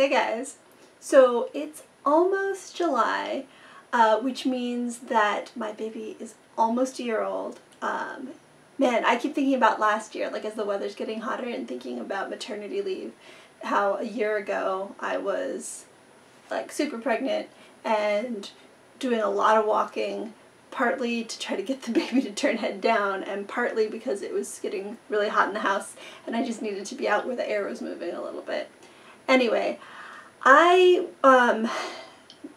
Hey guys. So it's almost July, uh, which means that my baby is almost a year old. Um, man, I keep thinking about last year, like as the weather's getting hotter and thinking about maternity leave, how a year ago I was like super pregnant and doing a lot of walking partly to try to get the baby to turn head down and partly because it was getting really hot in the house and I just needed to be out where the air was moving a little bit. Anyway, I um,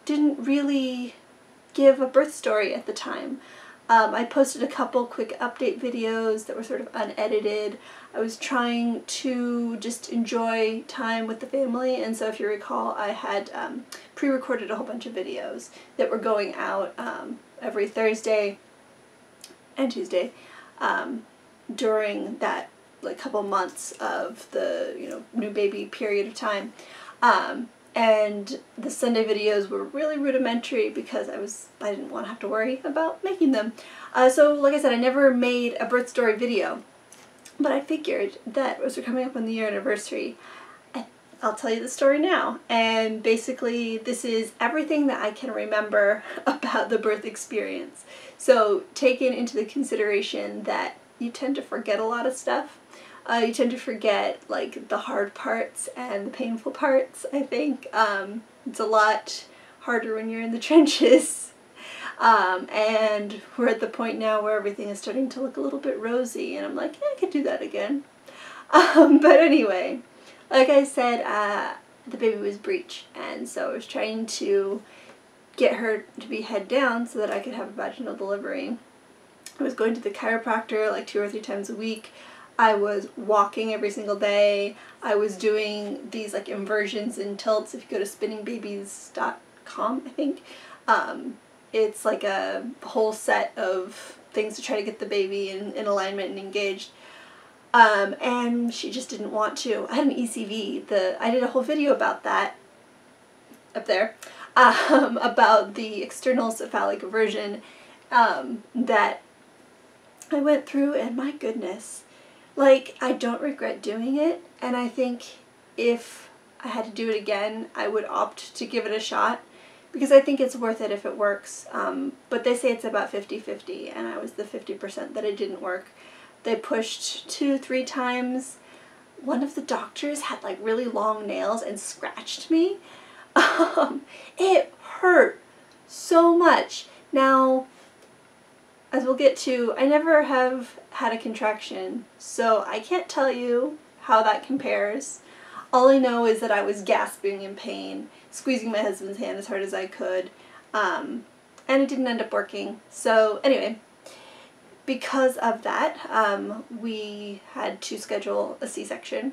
didn't really give a birth story at the time. Um, I posted a couple quick update videos that were sort of unedited. I was trying to just enjoy time with the family and so if you recall I had um, pre-recorded a whole bunch of videos that were going out um, every Thursday and Tuesday um, during that like couple months of the you know new baby period of time. Um, and the Sunday videos were really rudimentary because I was I didn't want to have to worry about making them. Uh, so like I said, I never made a birth story video, but I figured that as we're coming up on the year anniversary, I, I'll tell you the story now. And basically, this is everything that I can remember about the birth experience. So taking into the consideration that you tend to forget a lot of stuff uh, you tend to forget like the hard parts and the painful parts, I think. Um, it's a lot harder when you're in the trenches. Um, and we're at the point now where everything is starting to look a little bit rosy and I'm like, yeah, I could do that again. Um, but anyway, like I said, uh, the baby was breech and so I was trying to get her to be head down so that I could have a vaginal delivery. I was going to the chiropractor like two or three times a week. I was walking every single day. I was doing these like inversions and tilts. If you go to spinningbabies.com, I think, um, it's like a whole set of things to try to get the baby in, in alignment and engaged. Um, and she just didn't want to. I had an ECV. The I did a whole video about that up there, um, about the external cephalic version um, that I went through, and my goodness, like, I don't regret doing it, and I think if I had to do it again, I would opt to give it a shot because I think it's worth it if it works. Um, but they say it's about 50-50, and I was the 50% that it didn't work. They pushed two, three times. One of the doctors had like really long nails and scratched me. Um, it hurt so much. Now, as we'll get to, I never have had a contraction, so I can't tell you how that compares. All I know is that I was gasping in pain, squeezing my husband's hand as hard as I could, um, and it didn't end up working. So anyway, because of that, um, we had to schedule a C-section.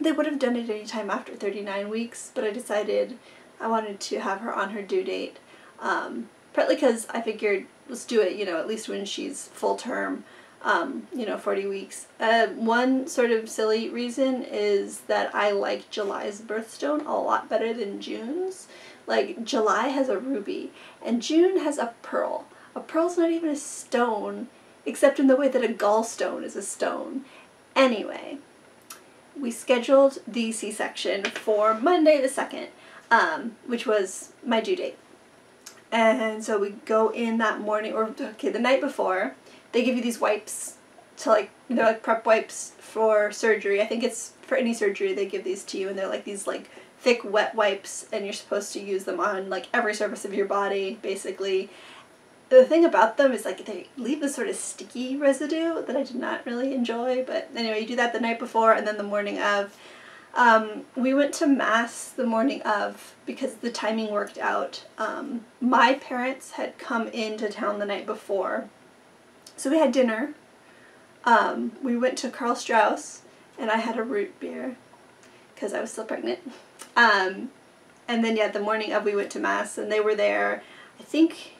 They would have done it any time after 39 weeks, but I decided I wanted to have her on her due date. Um, partly because I figured let's do it, you know, at least when she's full term, um, you know, 40 weeks. Uh, one sort of silly reason is that I like July's birthstone a lot better than June's. Like, July has a ruby, and June has a pearl. A pearl's not even a stone, except in the way that a gallstone is a stone. Anyway, we scheduled the C-section for Monday the 2nd, um, which was my due date. And so we go in that morning, or okay, the night before, they give you these wipes to like, they're like prep wipes for surgery. I think it's for any surgery they give these to you and they're like these like thick wet wipes and you're supposed to use them on like every surface of your body basically. The thing about them is like they leave this sort of sticky residue that I did not really enjoy but anyway you do that the night before and then the morning of um, we went to Mass the morning of because the timing worked out. Um, my parents had come into town the night before. So we had dinner. Um, we went to Karl Strauss and I had a root beer because I was still pregnant. Um, and then, yeah, the morning of we went to Mass and they were there. I think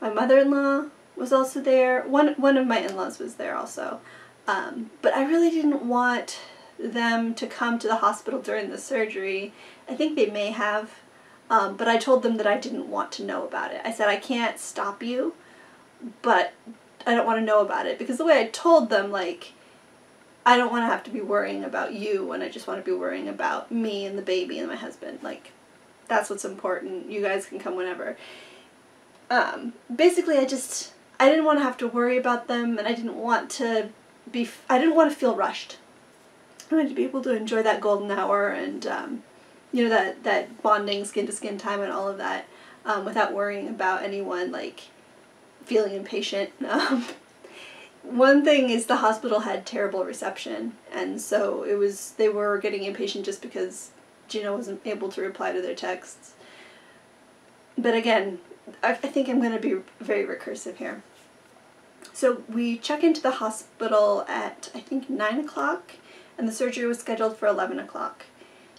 my mother-in-law was also there. One, one of my in-laws was there also. Um, but I really didn't want them to come to the hospital during the surgery. I think they may have, um, but I told them that I didn't want to know about it. I said, I can't stop you, but I don't want to know about it. Because the way I told them, like, I don't want to have to be worrying about you when I just want to be worrying about me and the baby and my husband. Like, that's what's important. You guys can come whenever. Um, basically, I just, I didn't want to have to worry about them and I didn't want to be, I didn't want to feel rushed. Wanted to be able to enjoy that golden hour and, um, you know, that, that bonding skin to skin time and all of that um, without worrying about anyone, like, feeling impatient. Um, one thing is the hospital had terrible reception, and so it was they were getting impatient just because Gina wasn't able to reply to their texts. But again, I, I think I'm going to be very recursive here. So we check into the hospital at I think nine o'clock, and the surgery was scheduled for eleven o'clock.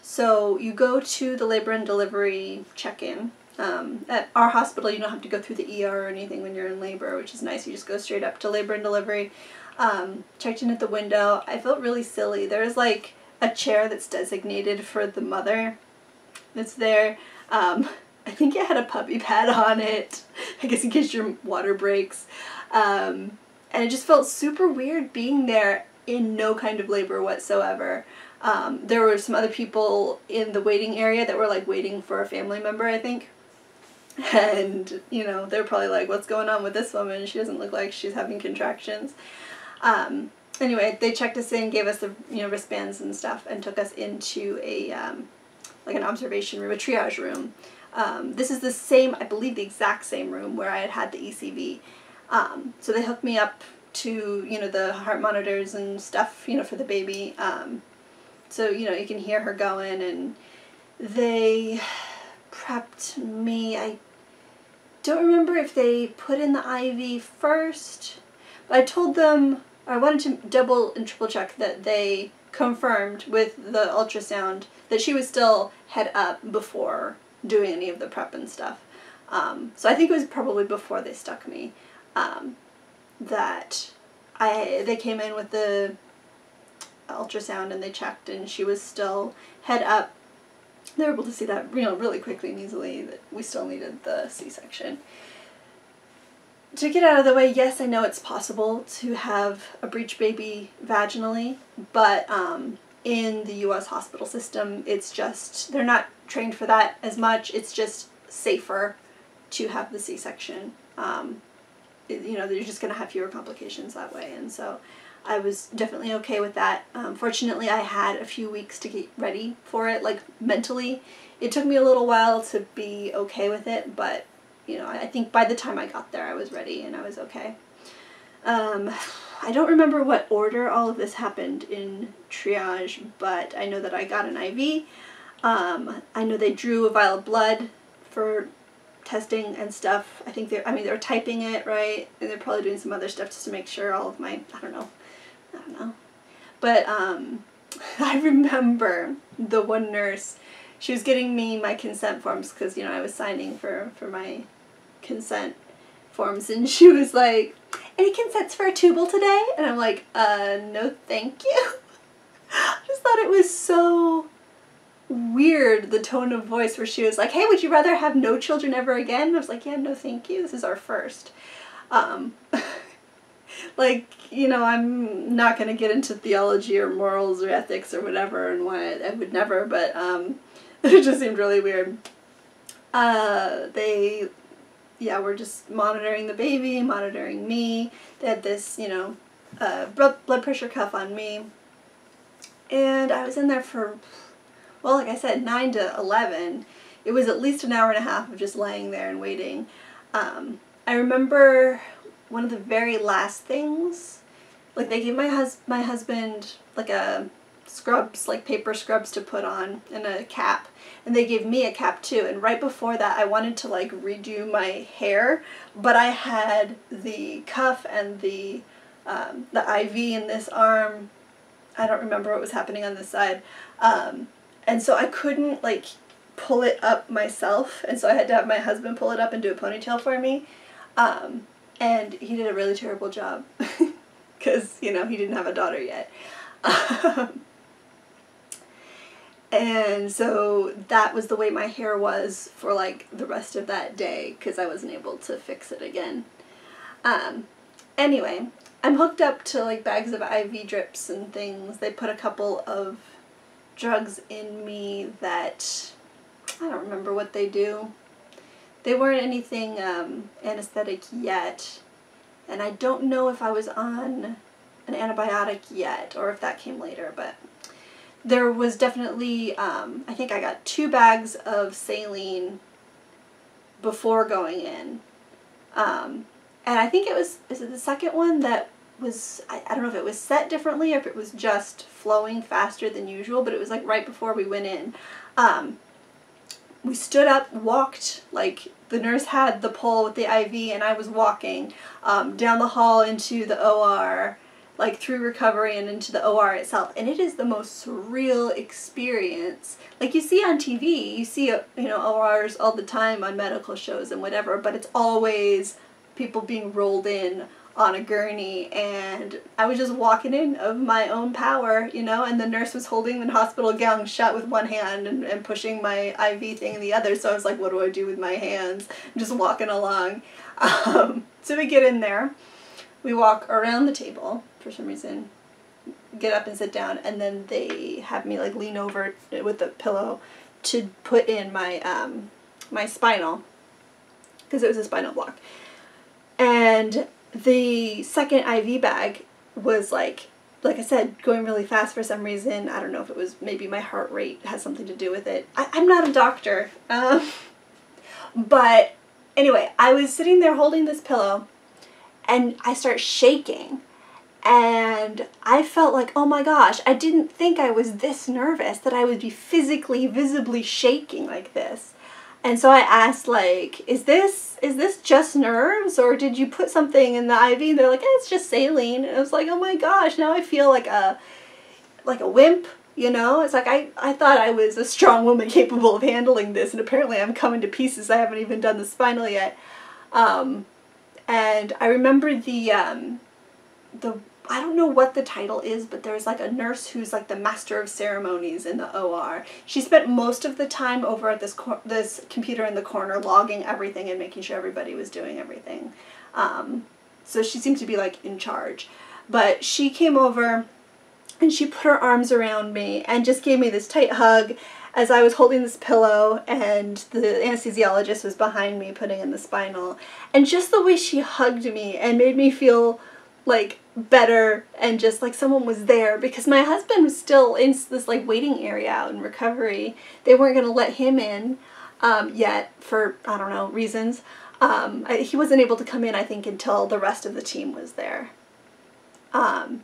So you go to the labor and delivery check-in, um, at our hospital, you don't have to go through the ER or anything when you're in labor, which is nice. You just go straight up to labor and delivery. Um, checked in at the window. I felt really silly. There's like a chair that's designated for the mother that's there. Um, I think it had a puppy pad on it, I guess in case your water breaks. Um, and it just felt super weird being there in no kind of labor whatsoever. Um, there were some other people in the waiting area that were like waiting for a family member, I think. And you know they're probably like what's going on with this woman? She doesn't look like she's having contractions. Um, anyway they checked us in gave us the you know wristbands and stuff and took us into a um, like an observation room a triage room. Um, this is the same i believe the exact same room where i had had the ecv um, so they hooked me up to you know the heart monitors and stuff you know for the baby. Um, so you know you can hear her going and they prepped me. I don't remember if they put in the IV first, but I told them, I wanted to double and triple check that they confirmed with the ultrasound that she was still head up before doing any of the prep and stuff. Um, so I think it was probably before they stuck me. Um, that I they came in with the ultrasound and they checked and she was still head up they were able to see that you know really quickly and easily that we still needed the C-section. To get out of the way, yes, I know it's possible to have a breech baby vaginally, but um, in the U.S. hospital system, it's just they're not trained for that as much. It's just safer to have the C-section. Um, you know, you're just going to have fewer complications that way, and so I was definitely okay with that. Um, fortunately, I had a few weeks to get ready for it, like mentally. It took me a little while to be okay with it, but you know, I think by the time I got there, I was ready and I was okay. Um, I don't remember what order all of this happened in triage, but I know that I got an IV. Um, I know they drew a vial of blood for testing and stuff. I think they're, I mean, they're typing it, right? And they're probably doing some other stuff just to make sure all of my, I don't know, I don't know. But um, I remember the one nurse, she was getting me my consent forms because, you know, I was signing for, for my consent forms and she was like, any consents for a tubal today? And I'm like, uh, no thank you. I just thought it was so weird, the tone of voice where she was like, hey, would you rather have no children ever again? And I was like, yeah, no thank you. This is our first. Um, like you know i'm not going to get into theology or morals or ethics or whatever and why i would never but um it just seemed really weird uh they yeah were just monitoring the baby monitoring me they had this you know uh blood pressure cuff on me and i was in there for well like i said 9 to 11 it was at least an hour and a half of just laying there and waiting um i remember one of the very last things, like they gave my hus my husband like a scrubs, like paper scrubs to put on and a cap. And they gave me a cap too. And right before that, I wanted to like redo my hair, but I had the cuff and the um, the IV in this arm. I don't remember what was happening on this side. Um, and so I couldn't like pull it up myself. And so I had to have my husband pull it up and do a ponytail for me. Um, and he did a really terrible job because you know he didn't have a daughter yet and so that was the way my hair was for like the rest of that day because I wasn't able to fix it again um, anyway I'm hooked up to like bags of IV drips and things. They put a couple of drugs in me that I don't remember what they do. They weren't anything um, anesthetic yet, and I don't know if I was on an antibiotic yet or if that came later, but there was definitely, um, I think I got two bags of saline before going in. Um, and I think it was, is it the second one that was, I, I don't know if it was set differently or if it was just flowing faster than usual, but it was like right before we went in. Um, we stood up, walked, like the nurse had the pole with the IV and I was walking um, down the hall into the OR like through recovery and into the OR itself. And it is the most surreal experience. Like you see on TV, you see, you know, ORs all the time on medical shows and whatever, but it's always people being rolled in on a gurney and I was just walking in of my own power, you know, and the nurse was holding the hospital gown shut with one hand and, and pushing my IV thing in the other. So I was like, what do I do with my hands? I'm just walking along. Um, so we get in there. We walk around the table for some reason get up and sit down and then they have me like lean over with the pillow to put in my um, my spinal because it was a spinal block and the second IV bag was like like I said going really fast for some reason I don't know if it was maybe my heart rate has something to do with it I, am not a doctor um, but anyway I was sitting there holding this pillow and I start shaking and I felt like, oh my gosh, I didn't think I was this nervous that I would be physically, visibly shaking like this. And so I asked, like, is this is this just nerves, or did you put something in the IV? And they're like, eh, it's just saline. And I was like, oh my gosh, now I feel like a like a wimp. You know, it's like I, I thought I was a strong woman capable of handling this, and apparently I'm coming to pieces. I haven't even done the spinal yet. Um, and I remember the um, the I don't know what the title is, but there's like a nurse who's like the master of ceremonies in the OR. She spent most of the time over at this this computer in the corner logging everything and making sure everybody was doing everything. Um, so she seemed to be like in charge. But she came over and she put her arms around me and just gave me this tight hug as I was holding this pillow and the anesthesiologist was behind me putting in the spinal. And just the way she hugged me and made me feel like better and just like someone was there because my husband was still in this like waiting area out in recovery. They weren't going to let him in um, yet for I don't know reasons. Um, I, he wasn't able to come in I think until the rest of the team was there. Um,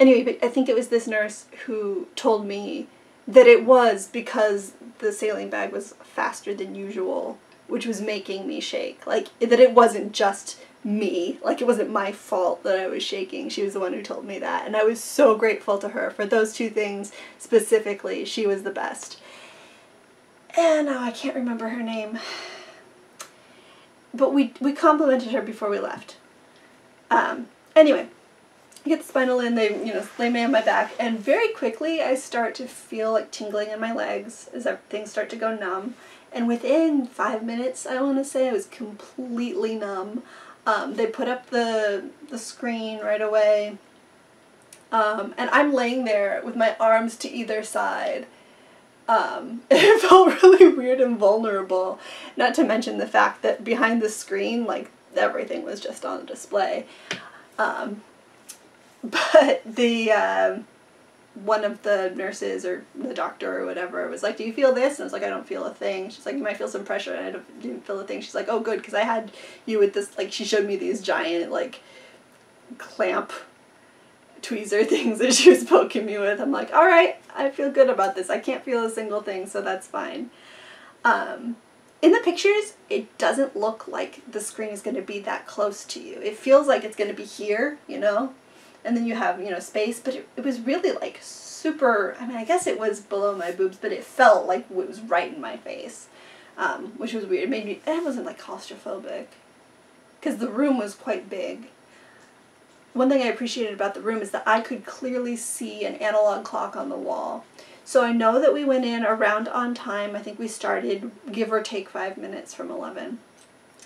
anyway, but I think it was this nurse who told me that it was because the saline bag was faster than usual, which was making me shake. Like that it wasn't just me. Like it wasn't my fault that I was shaking. She was the one who told me that. And I was so grateful to her for those two things specifically. She was the best. And now I can't remember her name. But we, we complimented her before we left. Um, anyway, I get the spinal in, they, you know, lay me on my back, and very quickly I start to feel like tingling in my legs as things start to go numb. And within five minutes, I want to say, I was completely numb. Um, they put up the, the screen right away. Um, and I'm laying there with my arms to either side. Um, it felt really weird and vulnerable. Not to mention the fact that behind the screen, like, everything was just on display. Um, but the, uh, one of the nurses or the doctor or whatever was like, "Do you feel this?" And I was like, "I don't feel a thing." She's like, "You might feel some pressure." And I didn't feel a thing. She's like, "Oh, good, because I had you with this." Like, she showed me these giant like clamp tweezer things that she was poking me with. I'm like, "All right, I feel good about this. I can't feel a single thing, so that's fine." Um, in the pictures, it doesn't look like the screen is going to be that close to you. It feels like it's going to be here, you know, and then you have, you know, space, but it, it was really like super, I mean, I guess it was below my boobs, but it felt like it was right in my face, um, which was weird. It made me, it wasn't like claustrophobic, because the room was quite big. One thing I appreciated about the room is that I could clearly see an analog clock on the wall. So I know that we went in around on time. I think we started give or take five minutes from 11.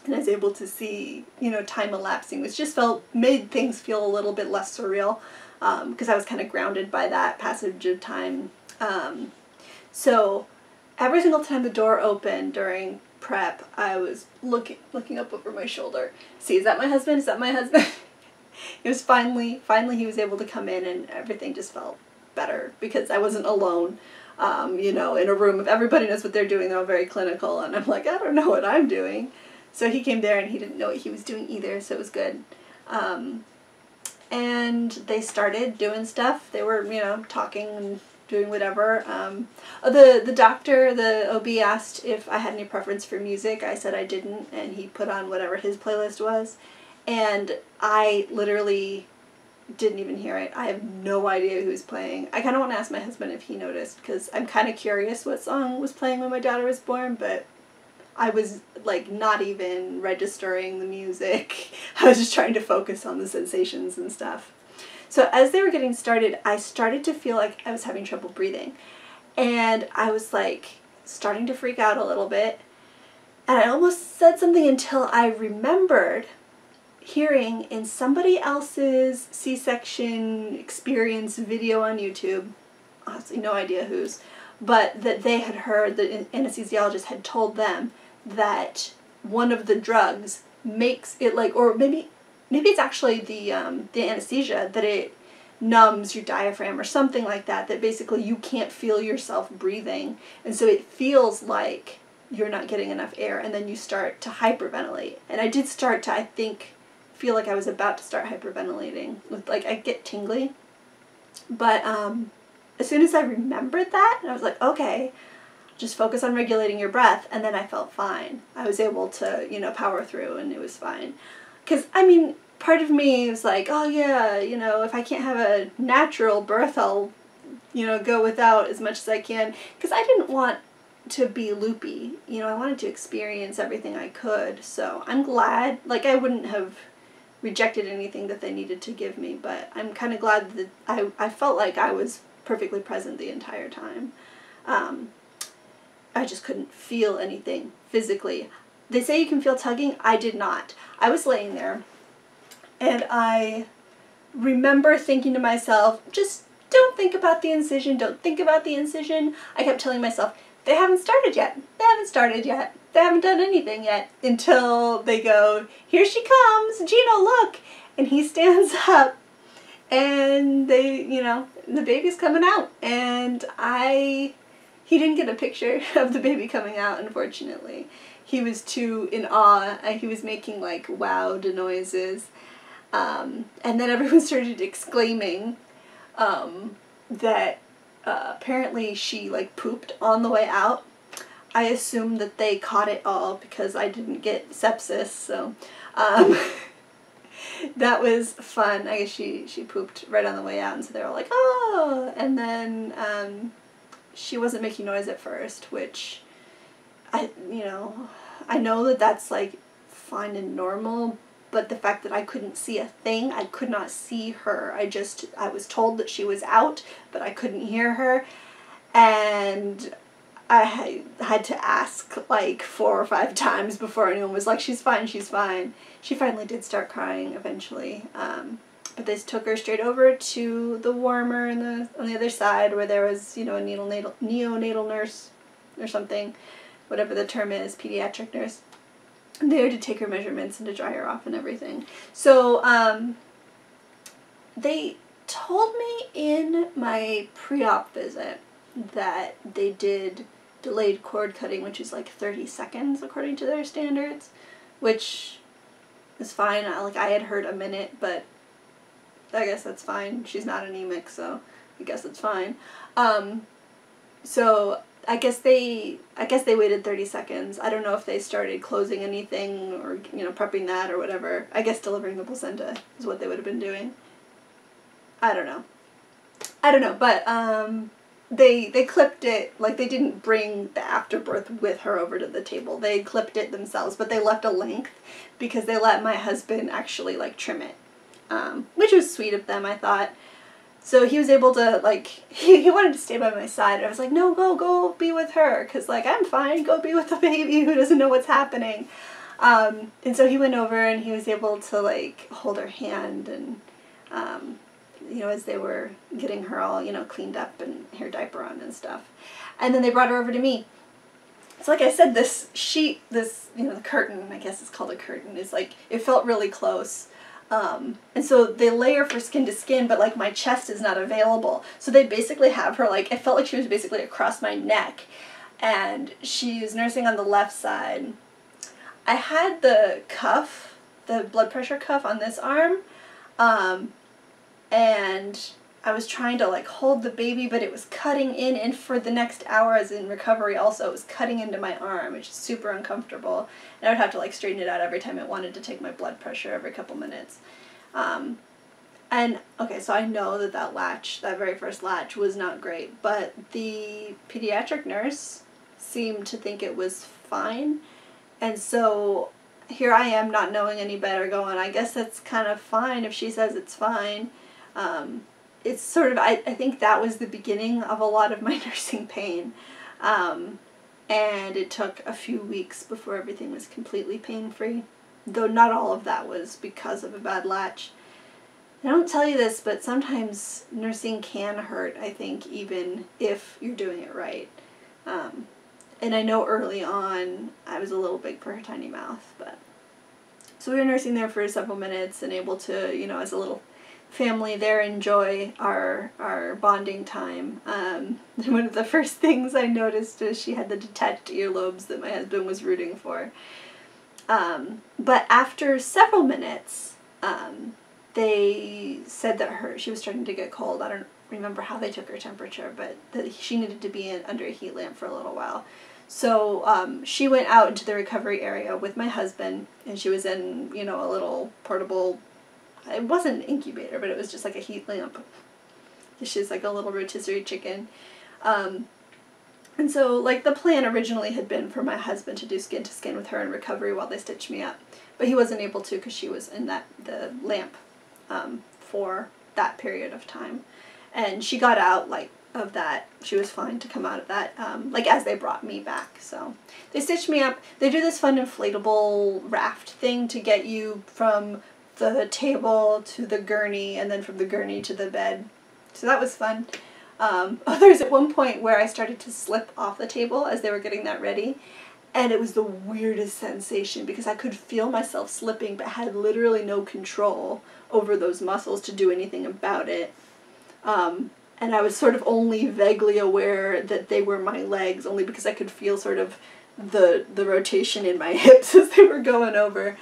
And I was able to see, you know, time elapsing, which just felt, made things feel a little bit less surreal because um, I was kind of grounded by that passage of time. Um, so every single time the door opened during prep, I was looking looking up over my shoulder. See, is that my husband? Is that my husband? it was finally finally he was able to come in and everything just felt better because I wasn't alone. Um, you know, in a room if everybody knows what they're doing, they're all very clinical and I'm like, I don't know what I'm doing. So he came there and he didn't know what he was doing either, so it was good. Um, and they started doing stuff. They were, you know, talking and doing whatever. Um, oh, the the doctor, the OB asked if I had any preference for music. I said I didn't, and he put on whatever his playlist was, and I literally didn't even hear it. I have no idea who was playing. I kind of want to ask my husband if he noticed because I'm kind of curious what song was playing when my daughter was born, but I was like not even registering the music. I was just trying to focus on the sensations and stuff. So as they were getting started, I started to feel like I was having trouble breathing. And I was like starting to freak out a little bit. And I almost said something until I remembered hearing in somebody else's C-section experience video on YouTube, honestly no idea whose, but that they had heard, the anesthesiologist had told them that one of the drugs makes it like, or maybe maybe it's actually the um, the anesthesia that it numbs your diaphragm or something like that that basically you can't feel yourself breathing. And so it feels like you're not getting enough air and then you start to hyperventilate. And i did start to i think feel like i was about to start hyperventilating with like i get tingly. But um, as soon as i remembered that i was like okay just focus on regulating your breath and then i felt fine i was able to you know power through and it was fine because, I mean, part of me was like, oh yeah, you know, if I can't have a natural birth, I'll, you know, go without as much as I can. Because I didn't want to be loopy. You know, I wanted to experience everything I could. So I'm glad, like, I wouldn't have rejected anything that they needed to give me, but I'm kind of glad that I, I felt like I was perfectly present the entire time. Um, I just couldn't feel anything physically. They say you can feel tugging. I did not. I was laying there and I remember thinking to myself, just don't think about the incision, don't think about the incision. I kept telling myself, they haven't started yet. They haven't started yet. They haven't done anything yet until they go, here she comes, Gino, look. And he stands up and they, you know, the baby's coming out. And I, he didn't get a picture of the baby coming out, unfortunately he was too in awe and he was making like wowed noises. Um, and then everyone started exclaiming um, that uh, apparently she like pooped on the way out. I assume that they caught it all because I didn't get sepsis, so um, that was fun. I guess she, she pooped right on the way out, and so they were like, oh! And then um, she wasn't making noise at first, which I, you know, I know that that's like fine and normal, but the fact that I couldn't see a thing, I could not see her. I just, I was told that she was out, but I couldn't hear her. And I had to ask like four or five times before anyone was like, she's fine, she's fine. She finally did start crying eventually. Um, but they took her straight over to the warmer in the, on the other side where there was, you know, a neonatal, neonatal nurse or something whatever the term is, pediatric nurse, there to take her measurements and to dry her off and everything. So um, they told me in my pre-op visit that they did delayed cord cutting, which is like 30 seconds according to their standards, which is fine. Like I had heard a minute, but I guess that's fine. She's not anemic, so I guess it's fine. Um, so I guess they I guess they waited 30 seconds. I don't know if they started closing anything or you know prepping that or whatever. I guess delivering the placenta is what they would have been doing. I don't know. I don't know, but um they they clipped it like they didn't bring the afterbirth with her over to the table. They clipped it themselves, but they left a length because they let my husband actually like trim it. Um, which was sweet of them, I thought. So he was able to, like, he, he wanted to stay by my side. I was like, no, go, go be with her. Because, like, I'm fine. Go be with the baby who doesn't know what's happening. Um, and so he went over and he was able to like hold her hand and, um, you know, as they were getting her all, you know, cleaned up and her diaper on and stuff. And then they brought her over to me. So like I said, this sheet, this, you know, the curtain, I guess it's called a curtain, is like, it felt really close. Um, and so they layer for skin to skin, but like my chest is not available. So they basically have her like, it felt like she was basically across my neck. And she's nursing on the left side. I had the cuff, the blood pressure cuff on this arm. Um, and I was trying to like hold the baby, but it was cutting in, and for the next hour, as in recovery, also it was cutting into my arm, which is super uncomfortable. And I would have to like straighten it out every time it wanted to take my blood pressure every couple minutes. Um, and okay, so I know that that latch, that very first latch, was not great, but the pediatric nurse seemed to think it was fine, and so here I am not knowing any better, going, I guess that's kind of fine if she says it's fine. Um, it's sort of I, I think that was the beginning of a lot of my nursing pain. Um, and it took a few weeks before everything was completely pain free though not all of that was because of a bad latch. I don't tell you this but sometimes nursing can hurt I think even if you're doing it right. Um, and I know early on I was a little big for her tiny mouth but so we were nursing there for several minutes and able to you know as a little family there enjoy our our bonding time. Um, one of the first things I noticed was she had the detached earlobes that my husband was rooting for. Um, but after several minutes, um, they said that her she was starting to get cold. I don't remember how they took her temperature, but that she needed to be in, under a heat lamp for a little while. So um, she went out into the recovery area with my husband, and she was in you know a little portable it wasn't an incubator, but it was just like a heat lamp. She's like a little rotisserie chicken. Um, and so, like, the plan originally had been for my husband to do skin to skin with her in recovery while they stitched me up. But he wasn't able to because she was in that the lamp um, for that period of time. And she got out, like, of that. She was fine to come out of that, um, like, as they brought me back. So they stitched me up. They do this fun inflatable raft thing to get you from the table to the gurney and then from the gurney to the bed. So that was fun. Um, oh, there was at one point where I started to slip off the table as they were getting that ready. And it was the weirdest sensation because I could feel myself slipping but had literally no control over those muscles to do anything about it. Um, and I was sort of only vaguely aware that they were my legs only because I could feel sort of the the rotation in my hips as they were going over.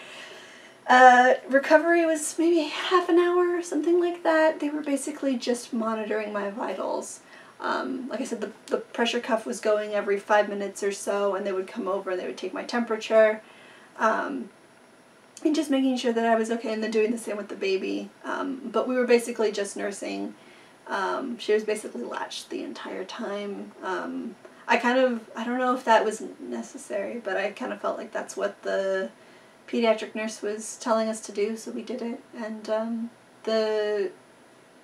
Uh, recovery was maybe half an hour or something like that. They were basically just monitoring my vitals. Um, like I said, the, the pressure cuff was going every five minutes or so, and they would come over and they would take my temperature. Um, and just making sure that I was okay, and then doing the same with the baby. Um, but we were basically just nursing. Um, she was basically latched the entire time. Um, I kind of, I don't know if that was necessary, but I kind of felt like that's what the pediatric nurse was telling us to do, so we did it. And um, the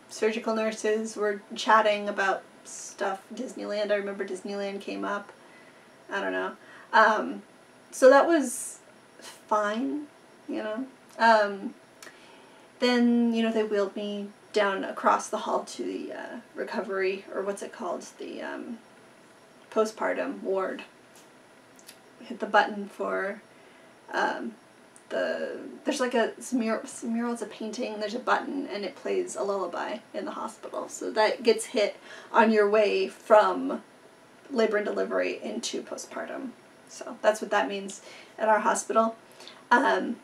surgical nurses were chatting about stuff. Disneyland, I remember Disneyland came up. I don't know. Um, so that was fine, you know. Um, then, you know, they wheeled me down across the hall to the uh, recovery, or what's it called? The um, postpartum ward. Hit the button for um, the there's like a mural, mural it's a painting there's a button and it plays a lullaby in the hospital. So that gets hit on your way from labor and delivery into postpartum. So that's what that means at our hospital. Um,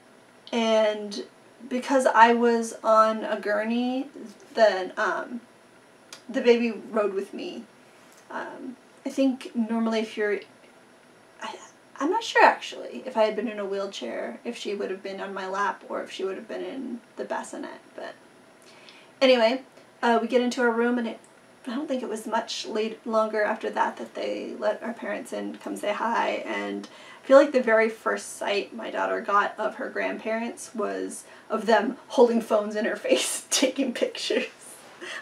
and because I was on a gurney then um, the baby rode with me. Um, I think normally if you're I'm not sure actually if I had been in a wheelchair, if she would have been on my lap or if she would have been in the bassinet. But anyway, uh, we get into our room and it, I don't think it was much late longer after that that they let our parents in come say hi. And I feel like the very first sight my daughter got of her grandparents was of them holding phones in her face, taking pictures.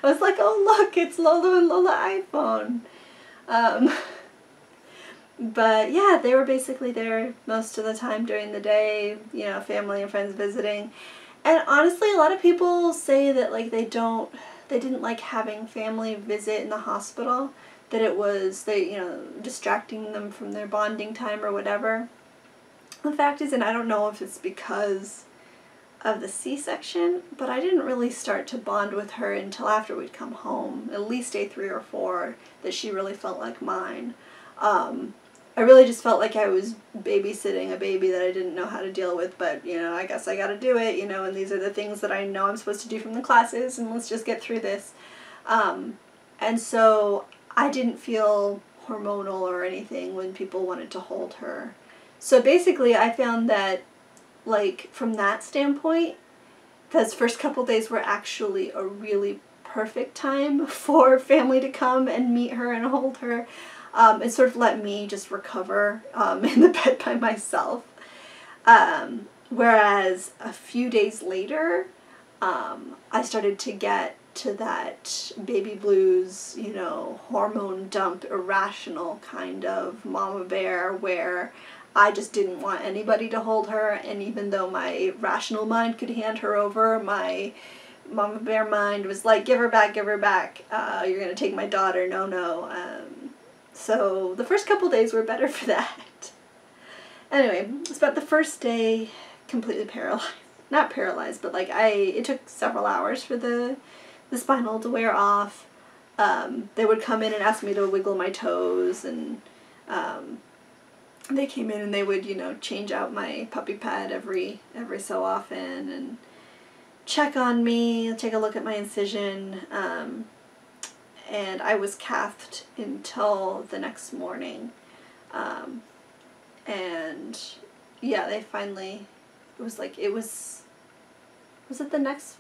I was like, oh look, it's Lolo and Lola iPhone. Um, but yeah, they were basically there most of the time during the day, you know, family and friends visiting. And honestly, a lot of people say that like they don't they didn't like having family visit in the hospital, that it was they, you know, distracting them from their bonding time or whatever. The fact is, and I don't know if it's because of the C-section, but I didn't really start to bond with her until after we'd come home, at least day three or four, that she really felt like mine. Um, I really just felt like I was babysitting a baby that I didn't know how to deal with, but you know, I guess I gotta do it, you know, and these are the things that I know I'm supposed to do from the classes, and let's just get through this. Um, and so I didn't feel hormonal or anything when people wanted to hold her. So basically, I found that, like, from that standpoint, those first couple days were actually a really perfect time for family to come and meet her and hold her um, and sort of let me just recover um, in the bed by myself. Um, whereas a few days later, um, I started to get to that baby blues, you know, hormone dump, irrational kind of mama bear where I just didn't want anybody to hold her, and even though my rational mind could hand her over, my mama bear mind was like, give her back, give her back. Uh, you're gonna take my daughter. No, no. Um, so the first couple days were better for that. Anyway, about the first day completely paralyzed. Not paralyzed, but like I, it took several hours for the, the spinal to wear off. Um, they would come in and ask me to wiggle my toes and um, they came in and they would, you know, change out my puppy pad every every so often and check on me, take a look at my incision. Um, and I was cathed until the next morning. Um, and yeah, they finally, it was like, it was, was it the next,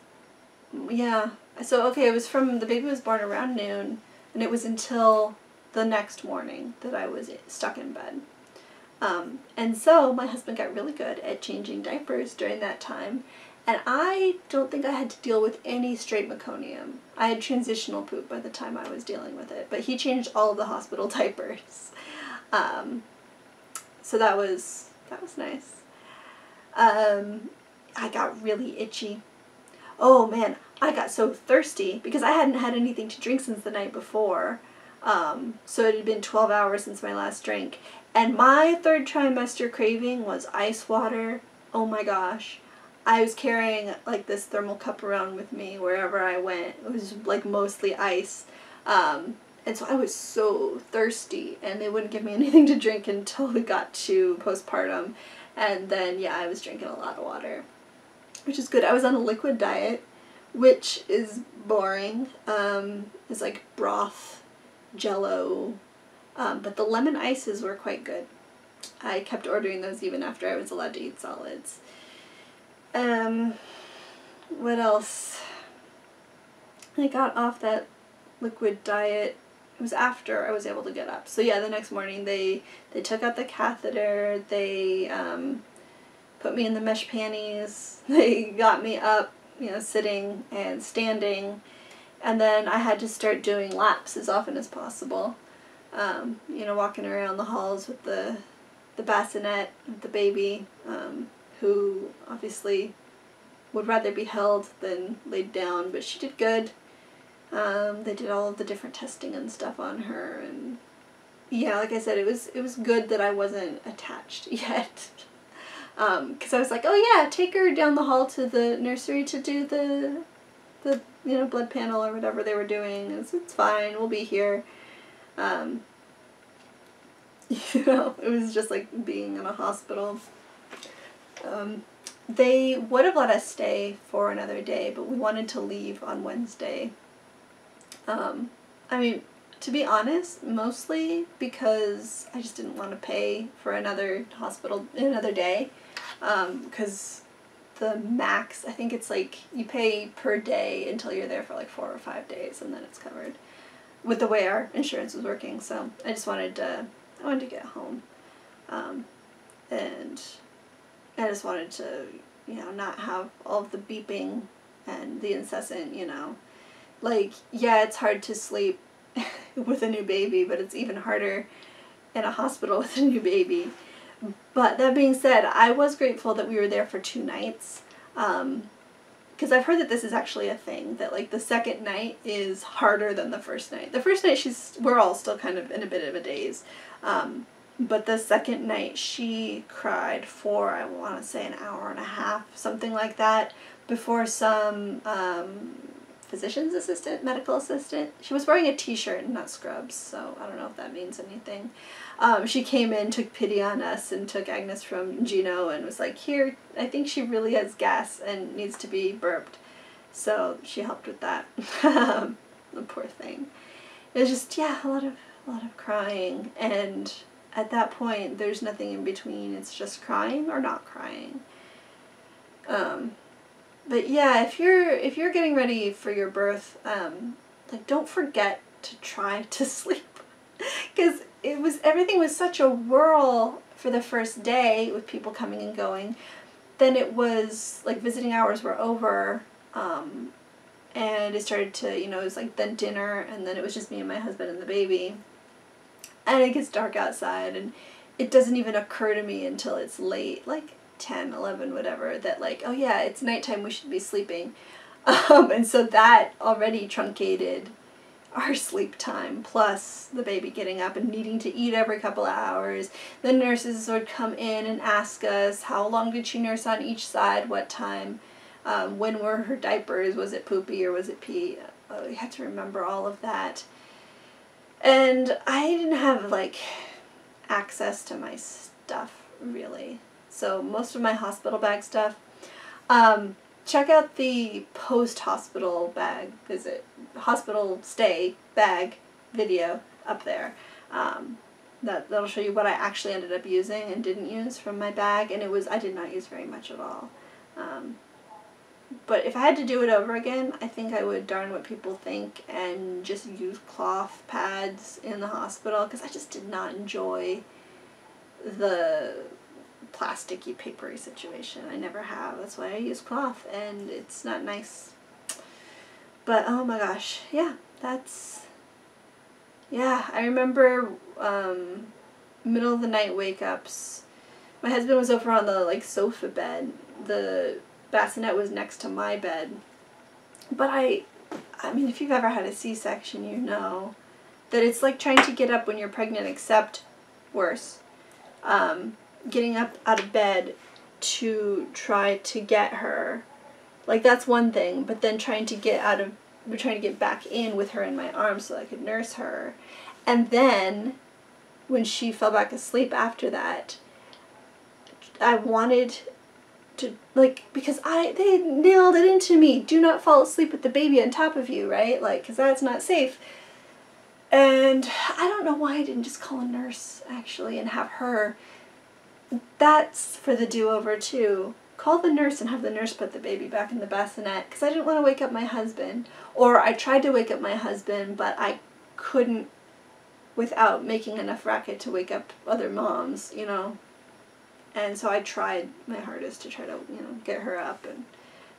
yeah. So, okay, it was from, the baby was born around noon, and it was until the next morning that I was stuck in bed. Um, and so my husband got really good at changing diapers during that time, and I don't think I had to deal with any straight meconium. I had transitional poop by the time I was dealing with it, but he changed all of the hospital diapers. Um, so that was that was nice. Um, I got really itchy. Oh man, I got so thirsty because I hadn't had anything to drink since the night before. Um, so it had been 12 hours since my last drink. And my third trimester craving was ice water. Oh my gosh. I was carrying like this thermal cup around with me wherever I went. It was like mostly ice. Um, and so I was so thirsty and they wouldn't give me anything to drink until we got to postpartum. And then, yeah, I was drinking a lot of water, which is good. I was on a liquid diet, which is boring. Um, it's like broth, jello, um, but the lemon ices were quite good. I kept ordering those even after I was allowed to eat solids. Um, what else? I got off that liquid diet. It was after I was able to get up. So yeah, the next morning they they took out the catheter. They um, put me in the mesh panties. They got me up, you know, sitting and standing, and then I had to start doing laps as often as possible. Um, you know, walking around the halls with the the bassinet, the baby. Um, who obviously would rather be held than laid down, but she did good. Um, they did all of the different testing and stuff on her, and yeah, like I said, it was it was good that I wasn't attached yet. Because um, I was like, oh yeah, take her down the hall to the nursery to do the, the you know blood panel or whatever they were doing. It's, it's fine, we'll be here. Um, you know, it was just like being in a hospital. Um, they would have let us stay for another day, but we wanted to leave on Wednesday. Um, I mean, to be honest, mostly because I just didn't want to pay for another hospital another day, because um, the max I think it's like you pay per day until you're there for like four or five days, and then it's covered. With the way our insurance was working, so I just wanted to I wanted to get home, um, and I just wanted to, you know, not have all of the beeping and the incessant, you know. Like, yeah, it's hard to sleep with a new baby, but it's even harder in a hospital with a new baby. But that being said, I was grateful that we were there for two nights. Um, because I've heard that this is actually a thing that like the second night is harder than the first night. The first night she's we're all still kind of in a bit of a daze, um, but the second night she cried for I want to say an hour and a half, something like that, before some um, physician's assistant, medical assistant. She was wearing a t-shirt, not scrubs, so I don't know if that means anything. Um, she came in, took pity on us, and took Agnes from Gino and was like, here, I think she really has gas and needs to be burped. So she helped with that. the poor thing. It was just, yeah, a lot of, a lot of crying. And at that point, there's nothing in between. It's just crying or not crying. Um, but yeah, if you're if you're getting ready for your birth, um, like don't forget to try to sleep, because it was everything was such a whirl for the first day with people coming and going. Then it was like visiting hours were over, um, and it started to you know it was like then dinner, and then it was just me and my husband and the baby, and it gets dark outside, and it doesn't even occur to me until it's late, like 10, 11, whatever, that like, oh yeah, it's nighttime, we should be sleeping. Um, and so that already truncated our sleep time, plus the baby getting up and needing to eat every couple of hours. The nurses would come in and ask us how long did she nurse on each side, what time, um, when were her diapers, was it poopy or was it pee? Uh, you had to remember all of that. And I didn't have like access to my stuff really so most of my hospital bag stuff. Um, check out the post-hospital bag visit, hospital stay bag video up there. Um, that, that'll show you what I actually ended up using and didn't use from my bag, and it was, I did not use very much at all. Um, but if I had to do it over again, I think I would darn what people think and just use cloth pads in the hospital because I just did not enjoy the plasticky, papery situation. I never have. That's why I use cloth, and it's not nice. But oh my gosh, yeah, that's. Yeah, I remember um, middle of the night wake ups. My husband was over on the like sofa bed. The bassinet was next to my bed. But I, I mean, if you've ever had a C-section, you know that it's like trying to get up when you're pregnant, except worse. Um, getting up out of bed to try to get her. Like that's one thing, but then trying to get out of trying to get back in with her in my arms so I could nurse her. And then when she fell back asleep after that, I wanted to like because I they nailed it into me. Do not fall asleep with the baby on top of you, right? Like cuz that's not safe. And I don't know why I didn't just call a nurse actually and have her that's for the do-over too. Call the nurse and have the nurse put the baby back in the bassinet because I didn't want to wake up my husband. Or I tried to wake up my husband, but I couldn't without making enough racket to wake up other moms, you know. And so I tried my hardest to try to, you know, get her up and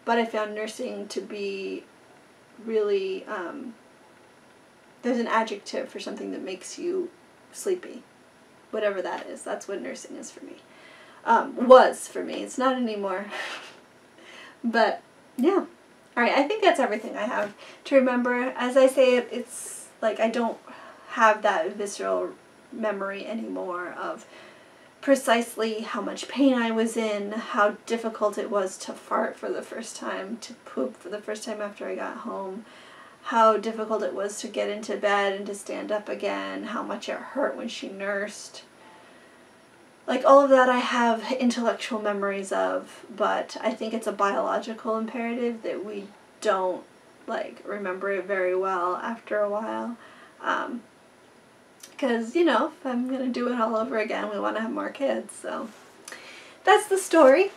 but I found nursing to be really um, there's an adjective for something that makes you sleepy whatever that is. That's what nursing is for me. Um, was for me. It's not anymore. but yeah. All right, I think that's everything I have to remember. As I say it, it's like I don't have that visceral memory anymore of precisely how much pain I was in, how difficult it was to fart for the first time, to poop for the first time after I got home, how difficult it was to get into bed and to stand up again, how much it hurt when she nursed. Like all of that I have intellectual memories of, but I think it's a biological imperative that we don't like remember it very well after a while. Um, because, you know, if I'm going to do it all over again, we want to have more kids, so that's the story.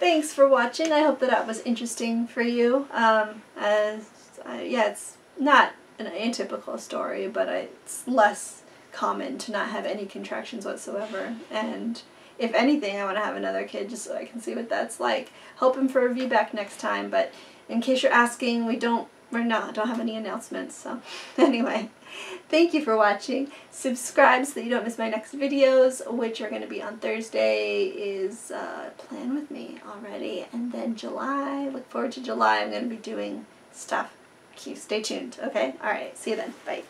Thanks for watching. I hope that that was interesting for you. Um, as yeah, it's not an atypical story, but it's less common to not have any contractions whatsoever. And if anything, I want to have another kid just so I can see what that's like. Hoping for a VBAC next time, but in case you're asking, we don't we're not, don't have any announcements, so anyway. Thank you for watching. Subscribe so that you don't miss my next videos, which are going to be on Thursday, is uh, Plan With Me already. And then July, look forward to July, I'm going to be doing stuff. Stay tuned, okay? Alright, see you then. Bye.